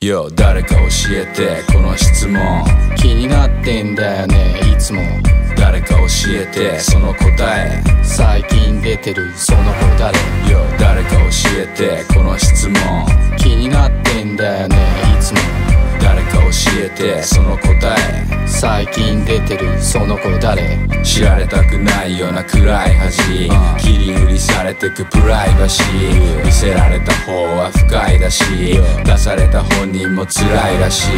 よ誰か教えてこの質問。気になってんだよねいつも。誰か教えてその答え。最近出てるその子誰？よ誰か教えてこの質問。気になってんだよねいつも。誰か教えてその答え。最近出てるその子誰？知られたくないような暗い恥。切り売りされてくプライバシー。見せられた方はいだし出された本人も辛いらしい。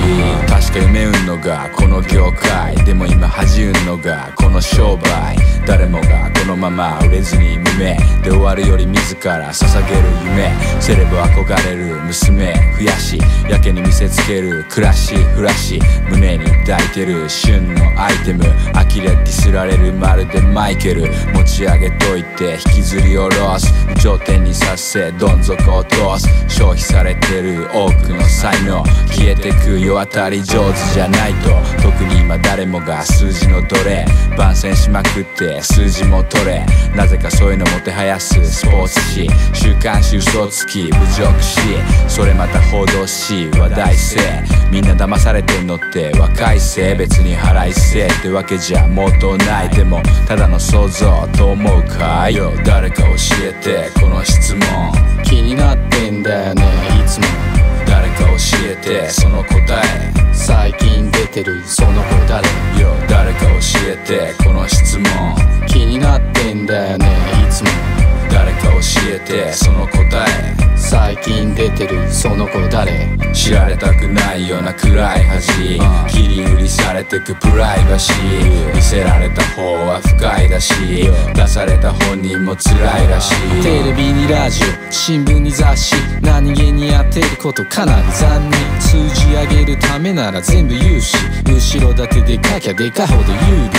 確か夢うんのがこの業界。でも今恥売んのがこの商売。誰もがこのまま売れずに無名で終わるより自ら捧げる夢。セレブ憧れる娘増やしやけに見せつける暮らしフラッシュ胸に抱いてる旬のアイテム呆れディスられるまるでマイケル。持ち上げといて引きずり下ろす。頂点にさせどん底落とす。消費されてる多くの才能。消えてく世当たり上手じゃないと。特に今誰もが数字の奴隷。番宣しまくって数字も取れ。なぜかそういうのもてはやす。スポーツ紙。週刊誌嘘つき。侮辱し。それまた報道し。話題性。みんな騙されてんのって。若いせい。別に腹いせってわけじゃもうとない。でもただの想像と思うかよ誰か教えて。この質問。気になってんだよねいつも。誰か教えて。その答えてるその子誰よ誰か教えてこの質問。気になってんだよねいつも。誰か教えてその答え最近出てるその子誰？知られたくないような暗い恥。切り売りされてくプライバシー。見せられた方は不快だし。出された本人も辛いらしい。テレビにラジオ新聞に雑誌。何気にやってることかなり残忍数字上げるためなら全部言うし。後ろ盾で書きゃでかいほど有利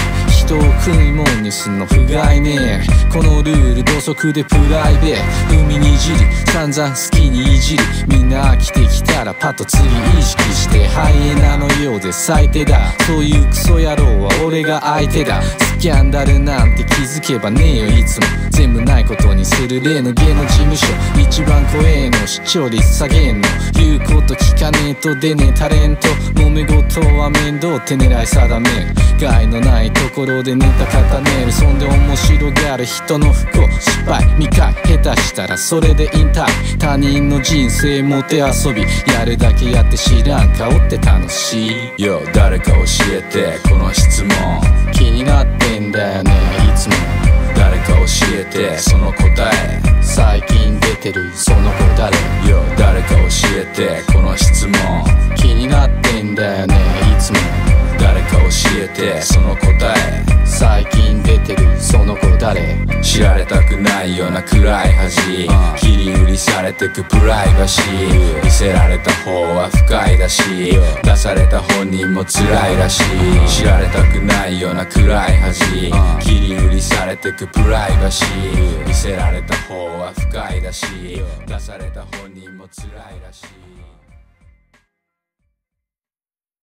人を食いもんにすんの不甲斐ね。えこのルール土足でプライベート。海にいじり散々好きにいじりみんな飽きてきたらパッと次意識して。ハイエナのようで最低だ。そういうクソ野郎は俺が相手だ。スキャンダルなんて気づけばねえよいつも。全部ないことにする例の芸能事務所。一番怖えの視聴率下げんの。言うこと聞かねえと出ねえ。タレント揉め事は面倒って狙い定める害のないところでネタ固めるそんで面白がる人の不幸失敗。未回下手したらそれで引退。他人の人生もてあそび。やるだけやって知らん顔って楽しい。よ誰か教えて。この質問。気になってんだよねいつも。誰か教えて。その答え。最近。てるその子誰？よ誰か教えてこの質問。気になってんだよねいつも。誰か教えてその答え。最近その子誰？知られたくないような暗い恥。切り売りされてくプライバシー。見せられた方は不快だし。出された本人も辛いらしい。知られたくないような暗い恥。切り売りされてくプライバシー。見せられた方は不快だし。出された本人も辛いらしい